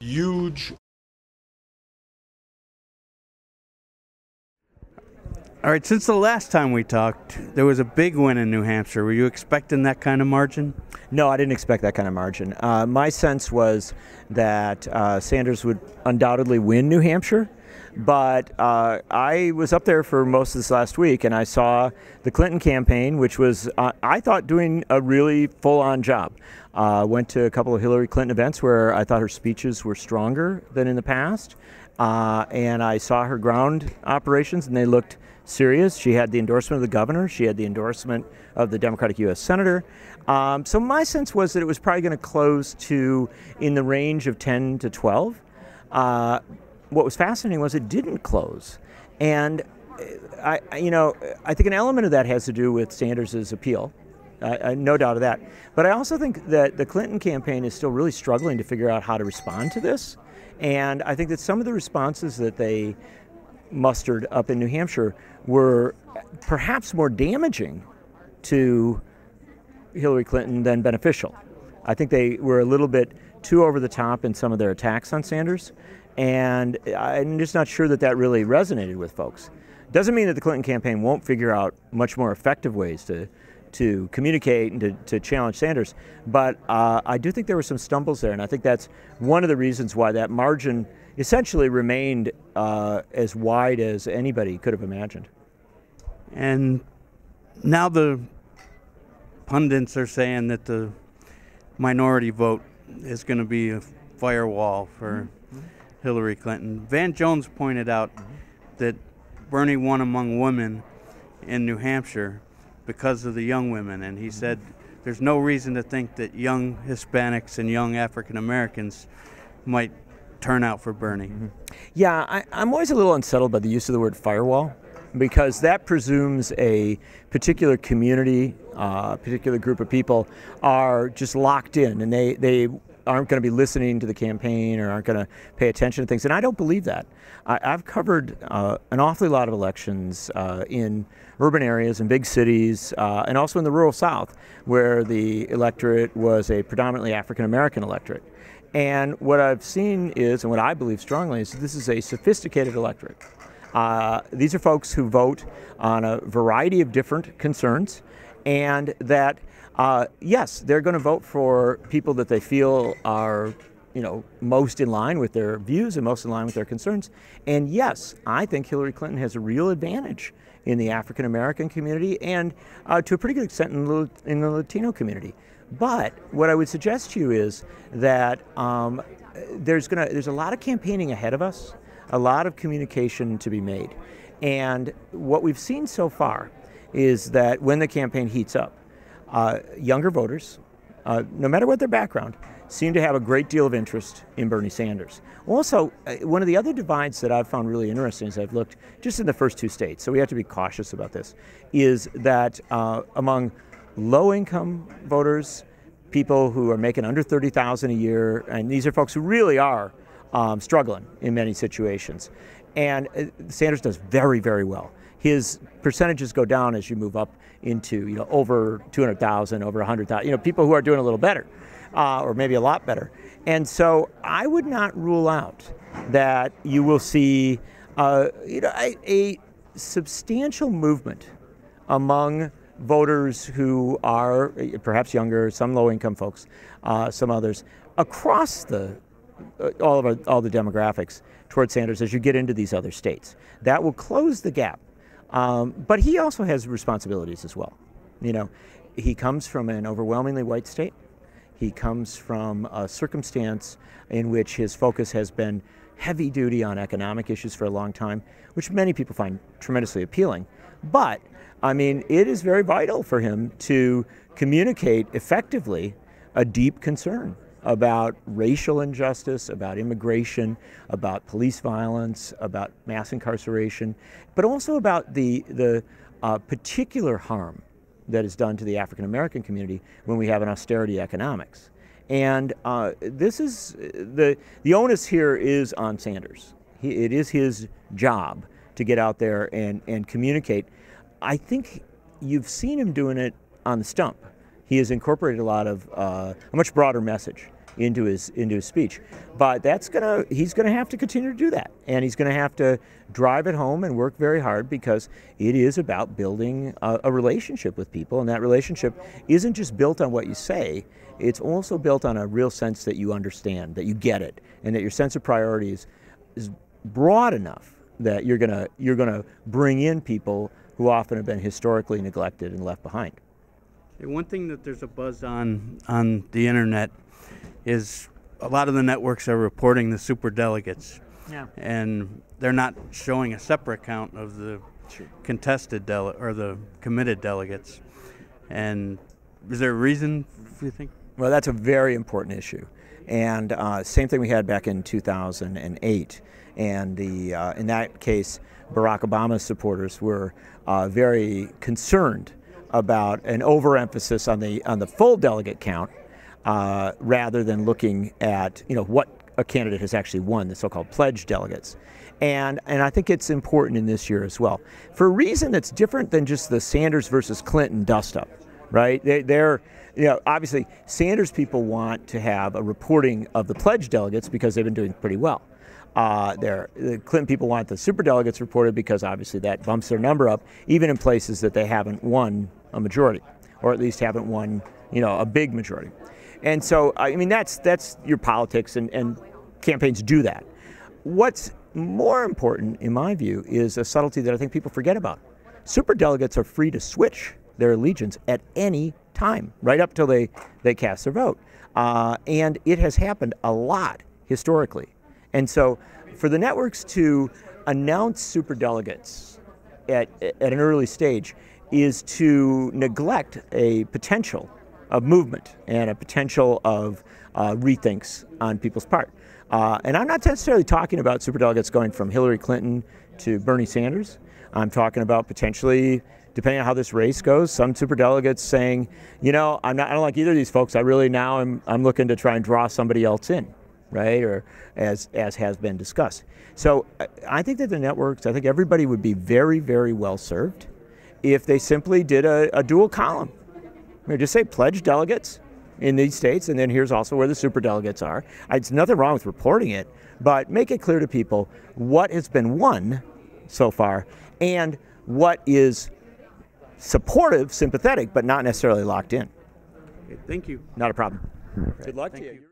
huge All right, since the last time we talked, there was a big win in New Hampshire. Were you expecting that kind of margin? No, I didn't expect that kind of margin. Uh, my sense was that uh, Sanders would undoubtedly win New Hampshire, but uh, I was up there for most of this last week and I saw the Clinton campaign, which was, uh, I thought, doing a really full on job. Uh, went to a couple of Hillary Clinton events where I thought her speeches were stronger than in the past. Uh, and I saw her ground operations, and they looked serious. She had the endorsement of the governor, she had the endorsement of the Democratic U.S. Senator. Um, so my sense was that it was probably going to close to in the range of 10 to 12. Uh, what was fascinating was it didn't close. And uh, I, you know, I think an element of that has to do with Sanders' appeal. Uh, no doubt of that. But I also think that the Clinton campaign is still really struggling to figure out how to respond to this. And I think that some of the responses that they mustered up in New Hampshire were perhaps more damaging to Hillary Clinton than beneficial. I think they were a little bit too over the top in some of their attacks on Sanders, and I'm just not sure that that really resonated with folks. Doesn't mean that the Clinton campaign won't figure out much more effective ways to to communicate and to, to challenge Sanders, but uh, I do think there were some stumbles there, and I think that's one of the reasons why that margin essentially remained uh, as wide as anybody could have imagined. And now the pundits are saying that the minority vote is going to be a firewall for mm-hmm. Hillary Clinton. Van Jones pointed out mm-hmm. that Bernie won among women in New Hampshire because of the young women, and he mm-hmm. said there's no reason to think that young Hispanics and young African Americans might turn out for Bernie. Mm-hmm. Yeah, I, I'm always a little unsettled by the use of the word firewall because that presumes a particular community, a uh, particular group of people are just locked in and they, they aren't going to be listening to the campaign or aren't going to pay attention to things. And I don't believe that. I, have covered uh, an awfully lot of elections uh, in urban areas and big cities uh, and also in the rural South where the electorate was a predominantly African American electorate. And what I've seen is, and what I believe strongly, is this is a sophisticated electorate. Uh, these are folks who vote on a variety of different concerns, and that, uh, yes, they're going to vote for people that they feel are you know, most in line with their views and most in line with their concerns. And yes, I think Hillary Clinton has a real advantage in the African American community and uh, to a pretty good extent in the, in the Latino community. But what I would suggest to you is that um, there's gonna there's a lot of campaigning ahead of us, a lot of communication to be made, and what we've seen so far is that when the campaign heats up, uh, younger voters, uh, no matter what their background, seem to have a great deal of interest in Bernie Sanders. Also, uh, one of the other divides that I've found really interesting as I've looked just in the first two states, so we have to be cautious about this, is that uh, among low income voters, people who are making under 30,000 a year, and these are folks who really are um, struggling in many situations. And uh, Sanders does very, very well. His percentages go down as you move up into you know over 200,000, over 100,000. You know, people who are doing a little better, uh, or maybe a lot better. And so I would not rule out that you will see uh, you know a, a substantial movement among voters who are perhaps younger, some low-income folks, uh, some others, across the uh, all of our, all the demographics towards Sanders as you get into these other states. That will close the gap. Um, but he also has responsibilities as well. You know, he comes from an overwhelmingly white state. He comes from a circumstance in which his focus has been heavy duty on economic issues for a long time, which many people find tremendously appealing. But I mean, it is very vital for him to communicate effectively a deep concern about racial injustice, about immigration, about police violence, about mass incarceration, but also about the, the uh, particular harm that is done to the African American community when we have an austerity economics. And uh, this is the, the onus here is on Sanders. He, it is his job to get out there and, and communicate I think you've seen him doing it on the stump. He has incorporated a lot of uh, a much broader message into his into his speech. But that's gonna he's gonna have to continue to do that, and he's gonna have to drive it home and work very hard because it is about building a, a relationship with people, and that relationship isn't just built on what you say. It's also built on a real sense that you understand, that you get it, and that your sense of priorities is broad enough that you're gonna you're gonna bring in people who often have been historically neglected and left behind. One thing that there's a buzz on on the internet is a lot of the networks are reporting the super delegates. Yeah. And they're not showing a separate count of the contested dele- or the committed delegates. And is there a reason, do you think? Well, that's a very important issue. And uh, same thing we had back in 2008. And the, uh, in that case, Barack Obama's supporters were uh, very concerned about an overemphasis on the, on the full delegate count uh, rather than looking at you know what a candidate has actually won, the so-called pledge delegates. And, and I think it's important in this year as well for a reason that's different than just the Sanders versus Clinton dust-up, right? They, they're you know, obviously Sanders people want to have a reporting of the pledge delegates because they've been doing pretty well. Uh, the Clinton people want the super delegates reported because obviously that bumps their number up, even in places that they haven't won a majority, or at least haven't won, you know, a big majority. And so, I mean, that's that's your politics, and, and campaigns do that. What's more important, in my view, is a subtlety that I think people forget about. Super delegates are free to switch their allegiance at any time, right up till they, they cast their vote. Uh, and it has happened a lot historically. And so for the networks to announce super delegates at, at an early stage is to neglect a potential of movement and a potential of uh, rethinks on people's part. Uh, and I'm not necessarily talking about superdelegates going from Hillary Clinton to Bernie Sanders. I'm talking about potentially, depending on how this race goes, some superdelegates saying, you know, I'm not, I don't like either of these folks. I really now am I'm looking to try and draw somebody else in, right? Or as as has been discussed. So I think that the networks, I think everybody would be very, very well served if they simply did a, a dual column I mean, just say pledge delegates in these states, and then here's also where the super delegates are. It's nothing wrong with reporting it, but make it clear to people what has been won so far and what is supportive, sympathetic, but not necessarily locked in. Okay, thank you. Not a problem. Good luck Thank to you. you.